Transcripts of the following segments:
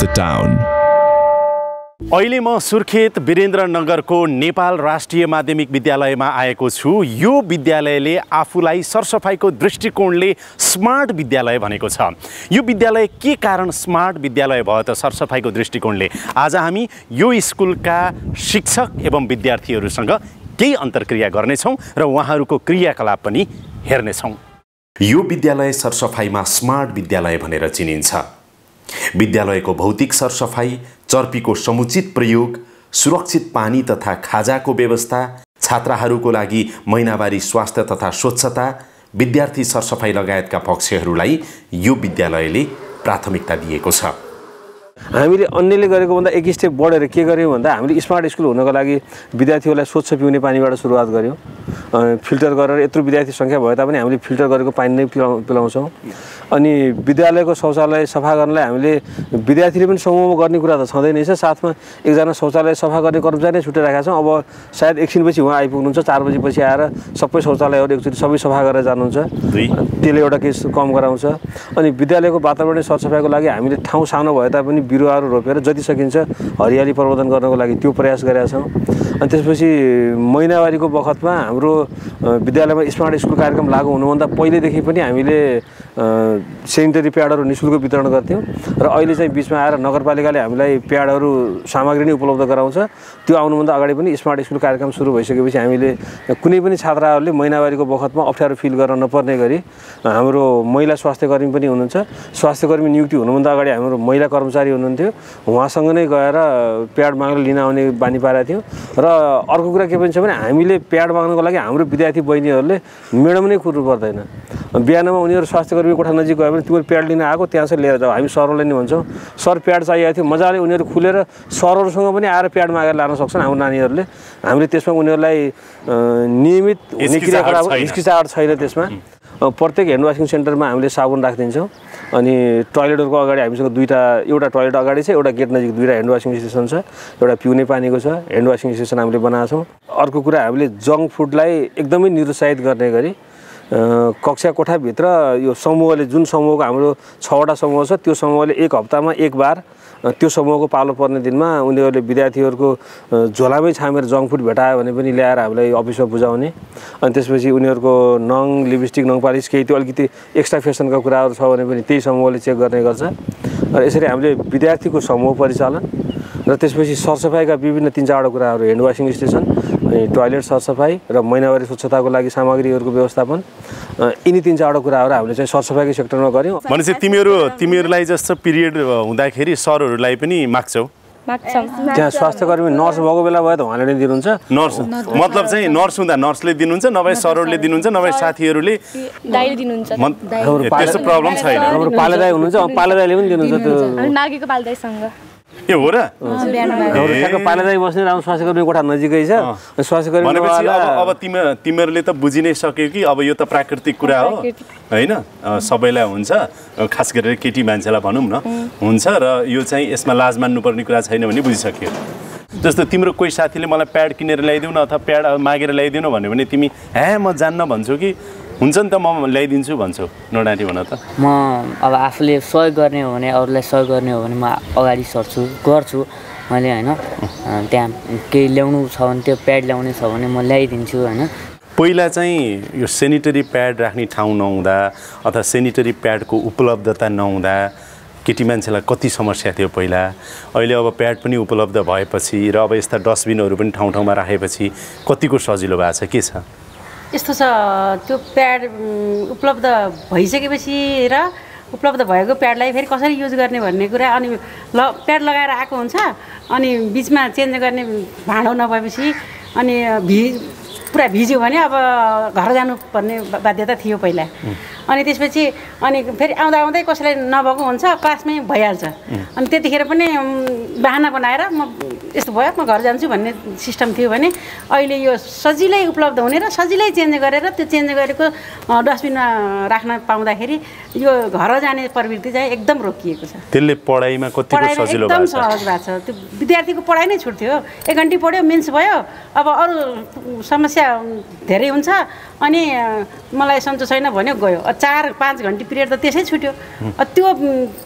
the town. अहिले म सुर्खेत वीरेन्द्रनगरको नेपाल राष्ट्रिय माध्यमिक विद्यालयमा आएको छु। यो विद्यालयले आफूलाई सरसफाइको दृष्टिकोणले स्मार्ट विद्यालय भनेको छ। यो विद्यालय के कारण स्मार्ट विद्यालय भयो त सरसफाइको दृष्टिकोणले? आज हामी यो स्कुलका शिक्षक एवं विद्यार्थीहरूसँग केही अन्तर्क्रिया गर्नेछौँ र उहाँहरूको क्रियाकलाप पनि हेर्नेछौँ। यो विद्यालय सरसफाइमा स्मार्ट विद्यालय भनेर चिनिन्छ। विद्यालयको भौतिक सरसफाइ चर्पीको समुचित प्रयोग सुरक्षित पानी तथा खाजाको व्यवस्था छात्राहरूको लागि महिनावारी स्वास्थ्य तथा स्वच्छता विद्यार्थी सरसफाइ लगायतका पक्षहरूलाई यो विद्यालयले प्राथमिकता दिएको छ। हामीले अन्यले गरेको भन्दा एक स्टेप बढेर के गर्यौँ भन्दा हामीले स्मार्ट स्कुल हुनको लागि विद्यार्थीहरूलाई स्वच्छ पिउने पानीबाट सुरुवात गऱ्यौँ फिल्टर गरेर यत्रो विद्यार्थी सङ्ख्या भए तापनि हामीले फिल्टर गरेको पानी नै पिलाउ पिलाउँछौँ। अनि विद्यालयको शौचालय सफा गर्नलाई हामीले विद्यार्थीले पनि समूहमा गर्ने कुरा त छँदै नै छ। साथमा एकजना शौचालय सफा गर्ने कर्मचारी नै छुट्टै राखेका छौँ। अब सायद एकछिनपछि उहाँ आइपुग्नुहुन्छ चार बजीपछि आएर सबै शौचालयहरू एकचोटि सबै सफा गरेर जानुहुन्छ। त्यसले एउटा केस कम गराउँछ। अनि विद्यालयको वातावरण सरसफाइको लागि हामीले ठाउँ सानो भए तापनि बिरुवाहरू रोपेर जति सकिन्छ हरियाली प्रवर्धन गर्नको लागि त्यो प्रयास गरेका छौँ। अनि त्यसपछि महिनावारीको बखतमा हाम्रो विद्यालयमा स्मार्ट स्कुल कार्यक्रम लागू हुनुभन्दा पहिलेदेखि पनि हामीले सेनिटरी प्याडहरू नि शुल्क वितरण गर्थ्यौँ र अहिले चाहिँ बिचमा आएर नगरपालिकाले हामीलाई प्याडहरू सामग्री नै उपलब्ध गराउँछ। त्यो आउनुभन्दा अगाडि पनि स्मार्ट स्कुल कार्यक्रम सुरु भइसकेपछि हामीले कुनै पनि छात्राहरूले महिनावारीको बखतमा अप्ठ्यारो फिल गर्न नपर्ने गरी हाम्रो महिला स्वास्थ्य कर्मी पनि हुनुहुन्छ। स्वास्थ्य कर्मी नियुक्ति हुनुभन्दा अगाडि हाम्रो महिला कर्मचारी हुनुहुन्थ्यो। उहाँसँग नै गएर प्याड माग्न लिन आउने बानी पारेका थियौँ र अर्को कुरा के पनि छ भने हामीले प्याड माग्नको लागि हाम्रो विद्यार्थी बहिनीहरूले मेडम नै कुर्नु पर्दैन बिहानमा उनीहरू स्वास्थ्य कर्मी कोठा नजिक गयो भने तिमीहरू प्याड लिन आएको त्यहाँ चाहिँ लिएर जाऊ। हामी सरलाई नै भन्छौँ सर प्याड चाहिएको थियो। मजाले उनीहरू खुलेर सरहरूसँग पनि आएर प्याड मागेर लान सक्छन् हाम्रो नानीहरूले। हामीले त्यसमा उनीहरूलाई नियमित हुने क्रियाकलाप हिचकिचाहट छैन त्यसमा। प्रत्येक ह्यान्ड वासिङ सेन्टरमा हामीले साबुन राखिदिन्छौँ। अनि टोइलेटहरूको अगाडि हामीसँग दुईवटा एउटा टोइलेट अगाडि छ एउटा गेट नजिक दुईवटा ह्यान्ड वासिङ स्टेसन छ एउटा पिउने पानीको छ ह्यान्ड वासिङ स्टेसन हामीले बनाएको छौँ। अर्को कुरा हामीले जङ्क फुडलाई एकदमै निरुत्साहित गर्ने गरी कक्षा कोठाभित्र यो समूहले जुन समूहको हाम्रो छवटा समूह छ त्यो समूहले एक हप्तामा एक बार त्यो समूहको पालो पर्ने दिनमा उनीहरूले विद्यार्थीहरूको झोलामै छामेर जङ्क भेटायो भने पनि ल्याएर हामीलाई अफिसमा बुझाउने। अनि त्यसपछि उनीहरूको नङ लिपस्टिक नङ पालिस केही त्यो अलिकति एक्स्ट्रा फेसनका कुराहरू छ भने पनि त्यही समूहले चेक गर्ने गर्छ। र यसरी हामीले विद्यार्थीको समूह परिचालन र त्यसपछि सरसफाइका विभिन्न तिन चारवटा कुराहरू ह्यान्ड वासिङ स्टेसन अनि टोइलेट सरसफाइ र महिनावारी स्वच्छताको लागि सामग्रीहरूको व्यवस्थापन। यिनी तिन चारवटा कुराहरू हामीले चाहिँ सरसफाइको सेक्टरमा गऱ्यौँ। भनेपछि तिमीहरू तिमीहरूलाई जस्तो पिरियड हुँदाखेरि सरहरूलाई पनि माग्छौ? त्यहाँ स्वास्थ्य कर्मी नर्स भएको बेला भयो त उहाँले नै दिनुहुन्छ। नर्स मतलब चाहिँ नर्स हुँदा नर्सले दिनुहुन्छ नभए सरहरूले दिनुहुन्छ नभए साथीहरूले त्यस्तो प्रब्लम छैन। हाम्रो पालेदाई हुनुहुन्छ पालेदाईले पनि दिनुहुन्छ त्यो। ए हो र? बस्ने राम्रो स्वास्थ्य कर्मी कोठा नजिकै छ? स्वास्थ्य कर्मी भनेपछि अब अब तिमी तिमीहरूले त बुझि नै सक्यो कि अब यो त प्राकृतिक कुरा हो। होइन? सबैलाई हुन्छ। खास गरेर केटी मान्छेलाई भनौँ न। हुन्छ र यो चाहिँ यसमा लाज मान्नुपर्ने कुरा छैन भने बुझिसक्यो। जस्तो तिम्रो कोही साथीले मलाई प्याड किनेर ल्याइदिउन अथवा प्याड मागेर ल्याइदिनु भन्यो भने तिमी हे म जान्न भन्छु कि? हुन्छ नि त म ल्याइदिन्छु भन्छु नडाँटी भन त। म अब आफूले सहयोग गर्ने हो भने अरूलाई सहयोग गर्ने हो भने म अगाडि सर्छु गर्छु मैले होइन। त्यहाँ केही ल्याउनु छ भने त्यो प्याड ल्याउने छ भने म ल्याइदिन्छु होइन। पहिला चाहिँ यो सेनिटरी प्याड राख्ने ठाउँ नहुँदा अथवा सेनिटरी प्याडको उपलब्धता नहुँदा केटी मान्छेलाई कति समस्या थियो पहिला। अहिले अब प्याड पनि उपलब्ध भएपछि र अब यस्ता डस्टबिनहरू पनि ठाउँ ठाउँमा राखेपछि कतिको सजिलो भएको छ के छ? यस्तो छ त्यो प्याड उपलब्ध भइसकेपछि र उपलब्ध भएको प्याडलाई फेरि कसरी युज गर्ने भन्ने कुरा अनि ल प्याड लगाएर आएको हुन्छ अनि बिचमा चेन्ज गर्ने भाँडो नभएपछि अनि भि पुरा भिज्यो भने अब घर जानुपर्ने बाध्यता थियो पहिला। अनि त्यसपछि अनि फेरि आउँदा आउँदै कसैलाई नभएको हुन्छ क्लासमै भइहाल्छ। अनि त्यतिखेर पनि बाहना बनाएर म यस्तो भयो म घर जान्छु भन्ने सिस्टम थियो भने अहिले यो सजिलै उपलब्ध हुने र सजिलै चेन्ज गरेर त्यो चेन्ज गरेको डस्टबिनमा राख्न पाउँदाखेरि यो घर जाने प्रवृत्ति चाहिँ एकदम रोकिएको छ। त्यसले पढाइमा कति सजिलो एकदम सहज भएको छ। त्यो विद्यार्थीको पढाइ नै छुट्थ्यो। एक घन्टी पढ्यो मिन्स भयो। अब अरू समस्या धेरै हुन्छ। अनि मलाई सन्चो छैन भन्यो गयो। चार पाँच घन्टी पिरियड त त्यसै छुट्यो। त्यो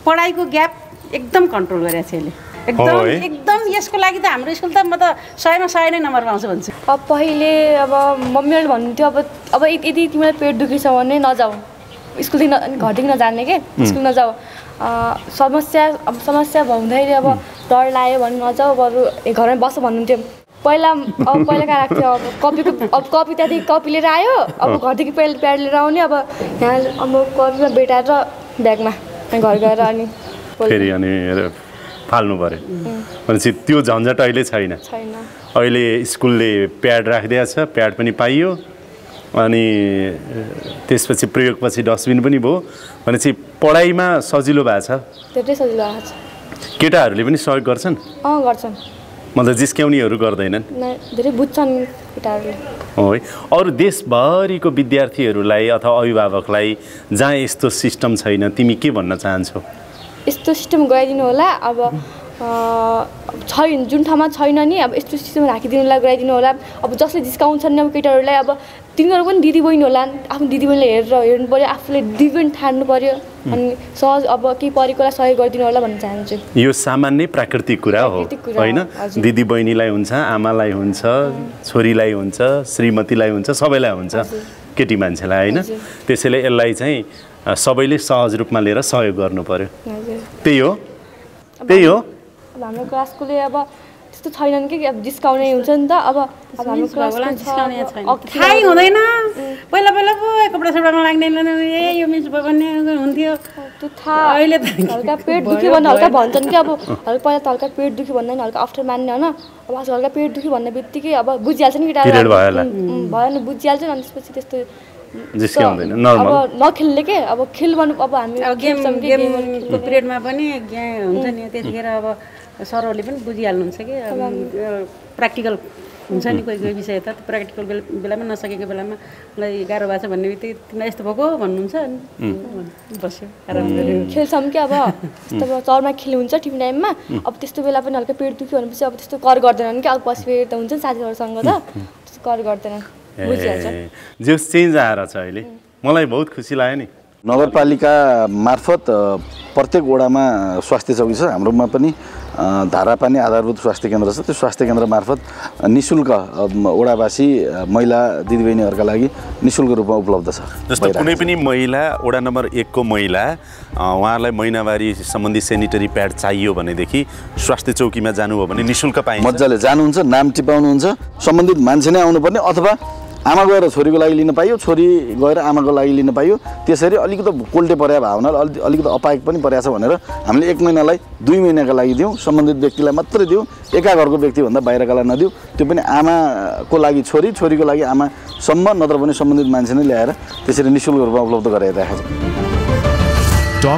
पढाइको ग्याप एकदम कन्ट्रोल गरेको छ यसले एकदम? एकदम यसको लागि त हाम्रो स्कुल त म त सयमा सय नै नम्बर पाउँछु भन्छु। अब पहिले अब मम्मीहरूले भन्नुहुन्थ्यो अब अब यदि तिमीलाई पेट दुखेछ भने नजाऊ। स्कुलदेखि न घरदेखि नजाने के? स्कुल नजाऊ। समस्या अब समस्या हुँदाखेरि अब डर लाग्यो भने नजाऊ बरु घरमै बस भन्नुहुन्थ्यो। पहिला अब पहिला कहाँ राख्थ्यो अब कपीको अब कपी त्यहाँदेखि कपी लिएर आयो। अब घरदेखि पेड प्याड लिएर आउने। अब यहाँ अब कपीमा बेटाएर ब्यागमा घर गएर अनि फेरि अनि फाल्नु पऱ्यो। भनेपछि त्यो झन्झट अहिले छैन। छैन। अहिले स्कुलले प्याड राखिदिएको छ प्याड पनि पाइयो। अनि त्यसपछि प्रयोगपछि डस्टबिन पनि भयो। भनेपछि पढाइमा सजिलो भएको छ। केटाहरूले पनि सहयोग गर्छन्? अँ गर्छन्। मतलब जिस्क्याउनेहरू गर्दैनन्? न- धेरै बुझ्छन् केटाहरूले हो है। अरू देशभरिको विद्यार्थीहरूलाई अथवा अभिभावकलाई जहाँ यस्तो सिस्टम छैन तिमी के भन्न चाहन्छौ? यस्तो सिस्टम गराइदिनु होला। अब छैन जुन ठाउँमा छैन नि अब यस्तो सिस्टम राखिदिनुलाई गराइदिनु होला। अब जसले जिस्काउँछन् नि अब केटाहरूलाई अब तिनीहरू पनि दिदीबहिनी होला। आफ्नो दिदीबहिनीले हेरेर हेर्नु पऱ्यो आफूले दिदीबहिनी ठान्नु पऱ्यो अनि सहज अब केही परेकोलाई सहयोग गरिदिनु होला भन्न चाहन्छु। यो सामान्य प्राकृतिक कुरा हो होइन? हजुर। दिदी बहिनीलाई हुन्छ आमालाई हुन्छ छोरीलाई हुन्छ श्रीमतीलाई हुन्छ सबैलाई हुन्छ केटी मान्छेलाई होइन। त्यसैले यसलाई चाहिँ सबैले सहज रूपमा लिएर सहयोग गर्नु हजुर। त्यही हो। त्यही हो। हाम्रो क्लासकोले अब त्यस्तो छैनन् कि अब जिस्काउने हुन्छ नि त। अब अब हाम्रो थाहै हुँदैन। पहिला पहिला पो कपडा सपडामा लाग्ने ए यो मिस भन्ने हुन्थ्यो। त्यो थाहा अहिले त हल्का पेट भयो, दुख्यो भने हल्का भएन। भन्छन् कि अब हल्का पहिला त हल्का पेट दुख्यो भन्दा नि हल्का अप्ठ्यारो मान्ने होइन। अब आज हल्का पेट दुख्यो भन्ने बित्तिकै अब बुझिहाल्छ नि केटाहरू Period भयो होला। उम्, उम्, भयो नि बुझिहाल्छ नि अनि त्यसपछि त्यस्तो अब नर्मल नखेल्ने के? अब खेल भन्नु अब हामी। पिरियडमा पनि हुन्छ नि। त्यतिखेर अब सरहरूले पनि बुझिहाल्नुहुन्छ कि अब प्र्याक्टिकल हुन्छ नि कोही कोही विषय त प्र्याक्टिकल बेला बेलामा नसकेको बेलामा मलाई गाह्रो भएको छ भन्ने बित्तिकै तिमीलाई यस्तो भएको भन्नुहुन्छ अनि बस्यो खेल्छौँ कि अब? यस्तो अब चरमा खेल्नु हुन्छ टिफिन टाइममा अब त्यस्तो बेला पनि हल्का पेट दुख्यो भनेपछि अब त्यस्तो कर गर्दैनन् कि? अब पछि फेरि त हुन्छ नि साथीहरूसँग त। त्यस्तो कर गर्दैनन्। बुझिहाल्छ। ए जे चेन्ज आएर छ अहिले। मलाई बहुत खुसी लाग्यो नि। नगरपालिका मार्फत प्रत्येक वडामा स्वास्थ्य चौकी छ। हाम्रोमा पनि धारापानी आधारभूत स्वास्थ्य केन्द्र छ। त्यो स्वास्थ्य केन्द्र मार्फत नि शुल्क वडावासी महिला दिदीबहिनीहरूका लागि नि शुल्क रूपमा उपलब्ध छ। जस्तो कुनै। पनि महिला वडा नम्बर एकको महिला उहाँहरूलाई महिनावारी सम्बन्धी सेनिटरी प्याड चाहियो भनेदेखि स्वास्थ्य चौकीमा जानुभयो भने नि शुल्क पाइन्छ। मजाले जानुहुन्छ नाम टिपाउनुहुन्छ सम्बन्धित मान्छे नै आउनुपर्ने अथवा आमा गएर छोरीको लागि लिन पाइयो छोरी गएर आमाको लागि लिन पाइयो। त्यसरी अलिकति कोल्टे परेको भावनाले अलि अलिकति अपायक पनि परेको छ भनेर हामीले एक महिनालाई दुई महिनाका लागि दिउँ सम्बन्धित व्यक्तिलाई मात्रै दिउँ एका घरको व्यक्तिभन्दा बाहिरकालाई नदिउँ त्यो पनि आमाको लागि छोरी छोरीको लागि आमासम्म नत्र भने सम्बन्धित मान्छे नै ल्याएर त्यसरी नि शुल्क रूपमा उपलब्ध गराइरहेको छ।